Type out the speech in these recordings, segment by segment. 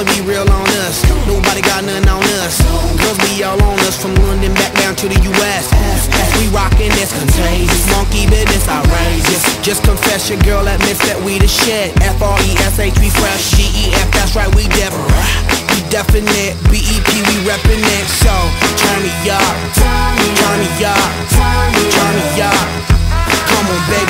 I'ma be real on us. Nobody got nothing on us. Girls be all on us from London back down to the US. As we rockin', that's contagious. Monkey business outrageous. Just confess your girl admits that we the shit. F R E S H, we fresh. G E F, that's right, we deaf. We definite. B E P, we reppin' it. So turn me up, turn me up, turn me up. Come on, baby.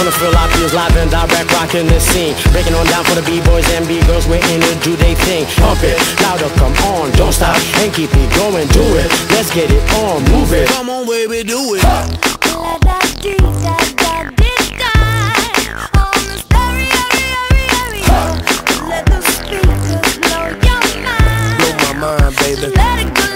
From the frill, I live and direct, rocking the scene. Breaking on down for the B-boys and B-girls, we're in do they thing. Pump it, louder, come on, don't stop, and keep it going, do it. Let's get it on, move it. Come on, baby, do it. Mind. Let it go.